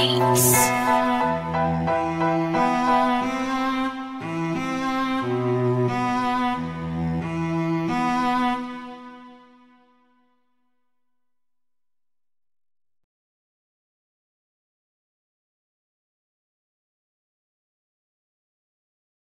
face.